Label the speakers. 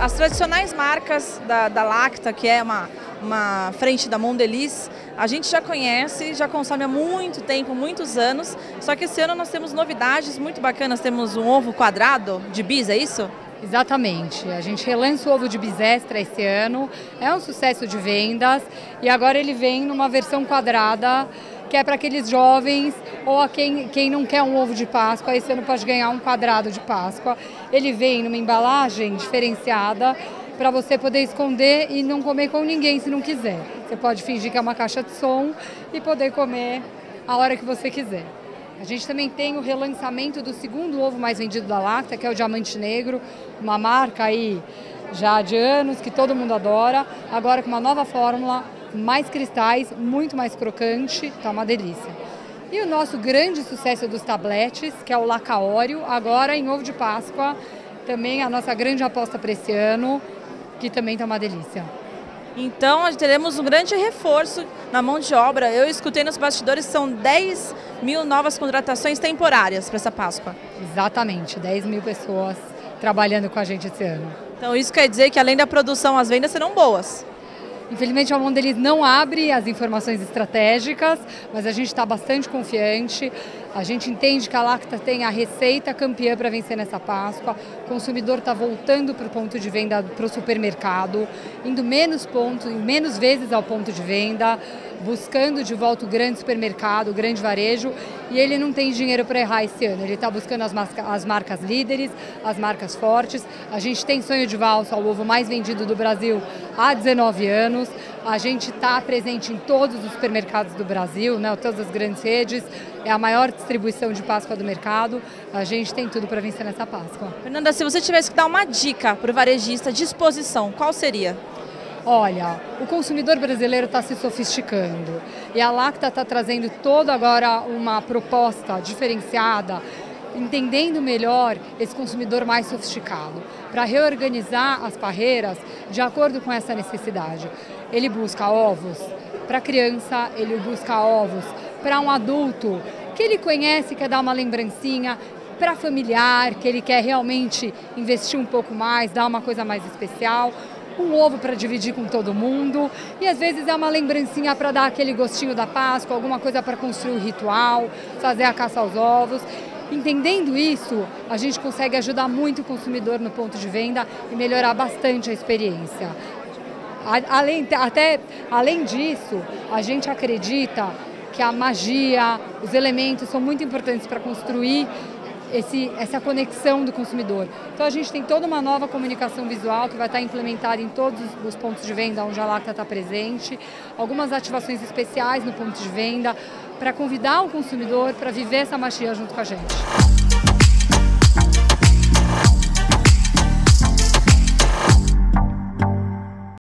Speaker 1: as tradicionais marcas da, da Lacta, que é uma, uma frente da Mondelez, a gente já conhece, já consome há muito tempo, muitos anos, só que esse ano nós temos novidades muito bacanas, temos um ovo quadrado de bis, é isso?
Speaker 2: Exatamente. A gente relança o ovo de bis extra esse ano, é um sucesso de vendas e agora ele vem numa versão quadrada que é para aqueles jovens ou a quem, quem não quer um ovo de Páscoa, esse ano pode ganhar um quadrado de Páscoa. Ele vem numa embalagem diferenciada para você poder esconder e não comer com ninguém se não quiser. Você pode fingir que é uma caixa de som e poder comer a hora que você quiser. A gente também tem o relançamento do segundo ovo mais vendido da Lacta, que é o Diamante Negro, uma marca aí já de anos que todo mundo adora, agora com uma nova fórmula, mais cristais, muito mais crocante, tá uma delícia. E o nosso grande sucesso dos tabletes, que é o Lacaório, agora em ovo de Páscoa, também a nossa grande aposta para esse ano, que também tá uma delícia.
Speaker 1: Então, teremos um grande reforço na mão de obra. Eu escutei nos bastidores, são 10 mil novas contratações temporárias para essa Páscoa.
Speaker 2: Exatamente, 10 mil pessoas trabalhando com a gente esse ano.
Speaker 1: Então, isso quer dizer que além da produção, as vendas serão boas.
Speaker 2: Infelizmente, a Mondelez não abre as informações estratégicas, mas a gente está bastante confiante. A gente entende que a Lacta tem a receita campeã para vencer nessa Páscoa. O consumidor está voltando para o ponto de venda, para o supermercado, indo menos pontos, menos vezes ao ponto de venda buscando de volta o grande supermercado, o grande varejo, e ele não tem dinheiro para errar esse ano. Ele está buscando as, as, marcas líderes, as marcas fortes. A gente tem sonho de valsa, o ovo mais vendido do Brasil há 19 anos. A gente está presente em todos os supermercados do Brasil, né, todas as grandes redes. É a maior distribuição de Páscoa do mercado. A gente tem tudo para vencer nessa Páscoa.
Speaker 1: Fernanda, se você tivesse que dar uma dica para o varejista de exposição, qual seria?
Speaker 2: Olha, o consumidor brasileiro está se sofisticando e a Lacta está trazendo toda agora uma proposta diferenciada, entendendo melhor esse consumidor mais sofisticado, para reorganizar as barreiras de acordo com essa necessidade. Ele busca ovos para criança, ele busca ovos para um adulto que ele conhece, quer dar uma lembrancinha, para familiar, que ele quer realmente investir um pouco mais, dar uma coisa mais especial um ovo para dividir com todo mundo e às vezes é uma lembrancinha para dar aquele gostinho da Páscoa, alguma coisa para construir o ritual, fazer a caça aos ovos. Entendendo isso, a gente consegue ajudar muito o consumidor no ponto de venda e melhorar bastante a experiência. Além, até, além disso, a gente acredita que a magia, os elementos são muito importantes para construir esse, essa conexão do consumidor. Então a gente tem toda uma nova comunicação visual que vai estar implementada em todos os pontos de venda onde a Lacta está presente, algumas ativações especiais no ponto de venda para convidar o consumidor para viver essa magia junto com a gente.